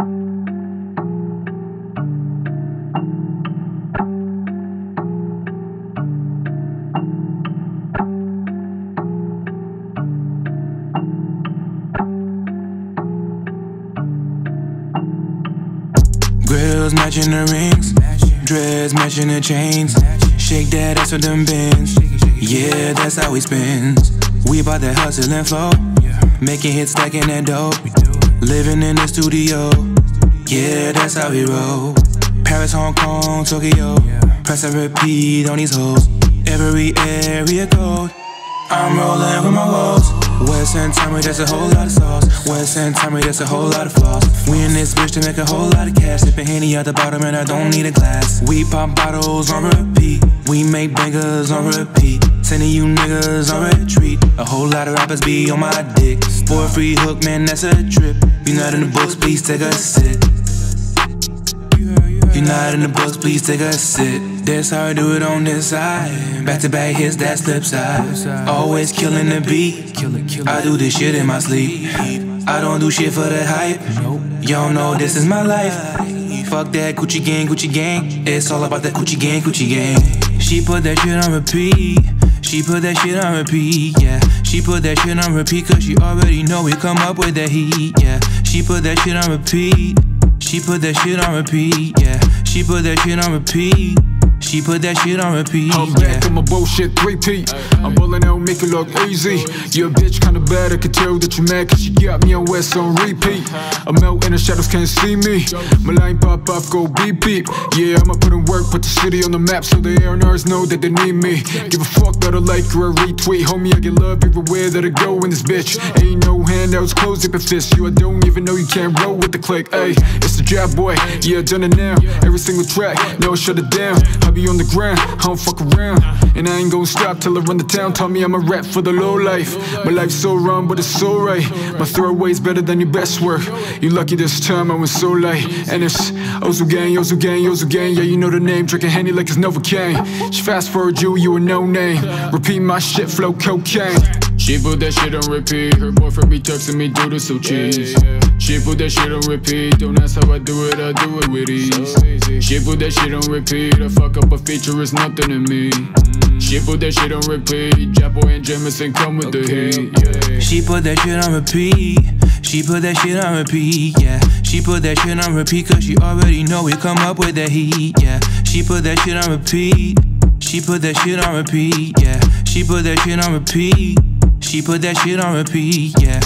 Grills matching the rings, dreads matching the chains. Shake that ass with them bins. Yeah, that's how we spins. We bout that hustle and flow, making hits, stacking that dope. Living in the studio, yeah, that's how we roll. Paris, Hong Kong, Tokyo, press and repeat on these hoes. Every area code, I'm rolling with my woes. West End, tell me that's a whole lot of sauce. West End, tell me that's a whole lot of floss. We in this bitch to make a whole lot of cash. Sipping Henny out the bottom and I don't need a glass. We pop bottles on repeat. We make bangers on repeat. Sending you niggas on retreat. A whole lot of rappers be on my dick. For a free hook, man, that's a trip. You not in the books, please take a sit. You not in the books, please take a sit. That's how I do it on this side. Back to back hits, that flip side. Always killing the beat. I do this shit in my sleep. I don't do shit for the hype. Y'all know this is my life. Fuck that Gucci gang, Gucci gang. It's all about that Gucci gang, Gucci gang. She put that shit on repeat. She put that shit on repeat, yeah. She put that shit on repeat cause she already know we come up with that heat, yeah. She put that shit on repeat. She put that shit on repeat, yeah. She put that shit on repeat. She put that shit on repeat. I'm back on my bullshit 3P. I'm ballin' out, make it look easy. You're a bitch kinda bad, I can tell that you mad cause you got me on West on repeat. I'm out in the shadows, can't see me. My line pop off, go beep beep. Yeah, I'ma put in work, put the city on the map so the A&Rs know that they need me. Give a fuck about a like or a retweet. Homie, I get love everywhere that I go in this bitch. Ain't no handouts, close up and fist. You, I don't even know you can't roll with the click. Ayy, it's the job boy. Yeah, done it now. Every single track, no, shut it down. Be on the ground, I don't fuck around. And I ain't gonna stop till I run the town. Tell me I'm a rap for the low life. My life's so wrong, but it's so right. My throwaway's better than your best work. You lucky this time, I was so light. And it's Ozu gang, Ozu gang, Ozu gang. Yeah, you know the name. Drinking Henny like it's Novocaine. She fast forward you, you a no name. Repeat my shit, flow cocaine. She put that shit on repeat. Her boyfriend be texting me, do this so cheese. She put that shit on repeat. Don't ask how I do it, I do it with ease. She put that shit on repeat. I fuck up a feature, it's nothing to me. She put that shit on repeat. Japo and Jamison come with the heat. Yeah. She put that shit on repeat. She put that shit on repeat, yeah. She put that shit on repeat cause she already know we come up with that heat, yeah. She put that shit on repeat. She put that shit on repeat, yeah. She put that shit on repeat. She put that shit on repeat, yeah.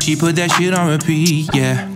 She put that shit on repeat, yeah.